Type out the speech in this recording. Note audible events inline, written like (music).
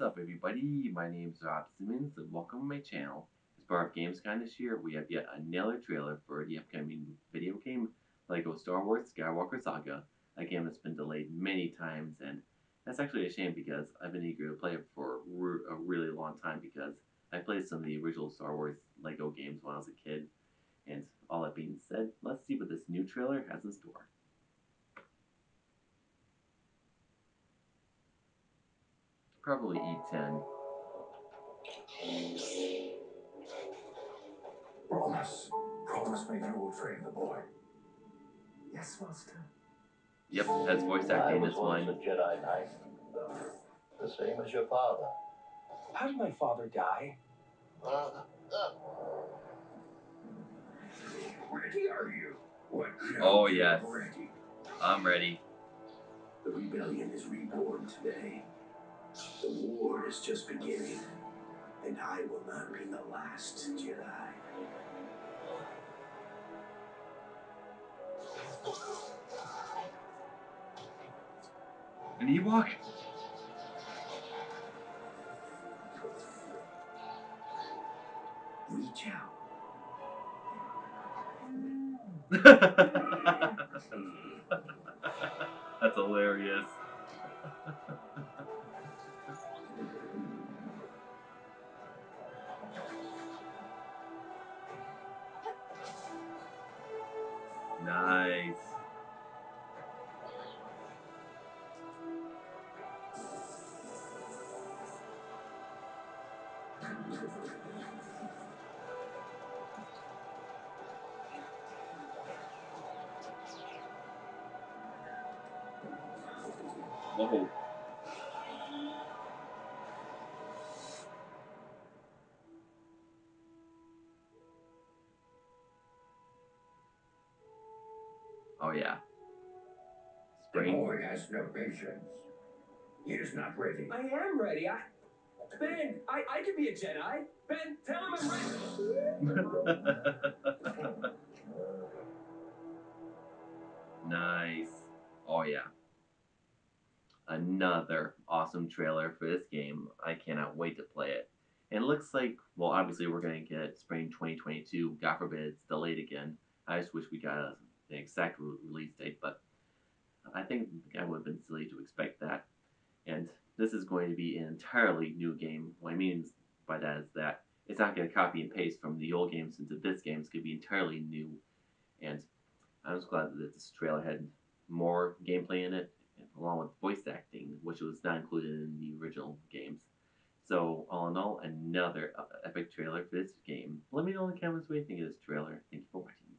What's up, everybody? My name is Rob Simmons, and welcome to my channel. As part of Gamescom this year, we have yet another trailer for the upcoming video game LEGO Star Wars Skywalker Saga, a game that's been delayed many times, and that's actually a shame because I've been eager to play it for a really long time because I played some of the original Star Wars LEGO games when I was a kid. And all that being said, let's see what this new trailer has in store. Probably E10. Promise. Promise me you will train the boy. Yes, Master. Yep, that's voice I acting. was This once one. a Jedi Knight. The same as your father. How did my father die? Uh, uh, Ready are you? What Oh, shall yes. Ready. I'm ready. The rebellion is reborn today. Is just beginning. And I will not be the last Jedi. An Ewok? Reach out. (laughs) That's hilarious. Nice. Whoa. Oh yeah. The Spring. boy has no patience. He is not ready. I am ready. I Ben, I, I could be a Jedi. Ben, tell him I'm ready. (laughs) nice. Oh yeah. Another awesome trailer for this game. I cannot wait to play it. And it looks like, well, obviously we're gonna get spring 2022. God forbid it's delayed again. I just wish we got a, an exact release date, but I think I would have been silly to expect that. And this is going to be an entirely new game. What I mean by that is that it's not going to copy and paste from the old games into this game. It's going to be entirely new. And I'm just glad that this trailer had more gameplay in it, along with voice acting, which was not included in the original games. So, all in all, another epic trailer for this game. Let me know in the comments what you think of this trailer. Thank you for watching.